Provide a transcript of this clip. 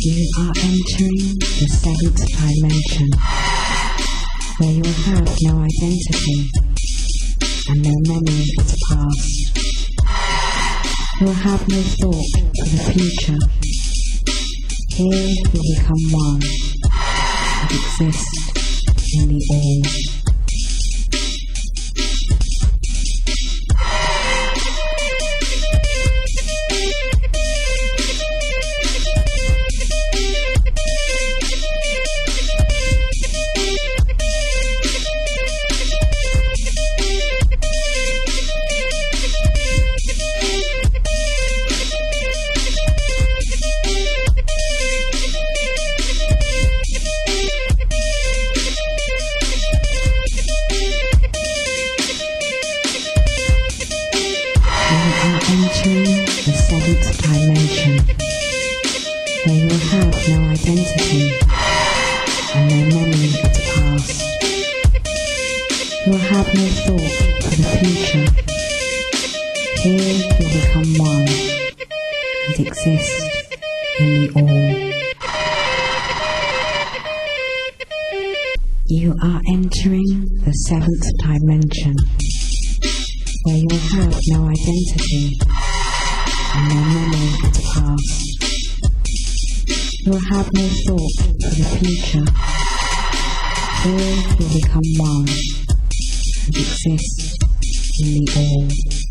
You are entering the seventh dimension, where you have no identity and no memory of the past. You will have no thought for the future. Here you become one and exist in the all. Entering the seventh dimension, you will have no identity and no memory of the past. Have no thought the future. Here you become one and exist in the all. You are entering the seventh dimension where you will have no identity and no memory of the past. You will have no thought for the future. All will become one and exist in the all.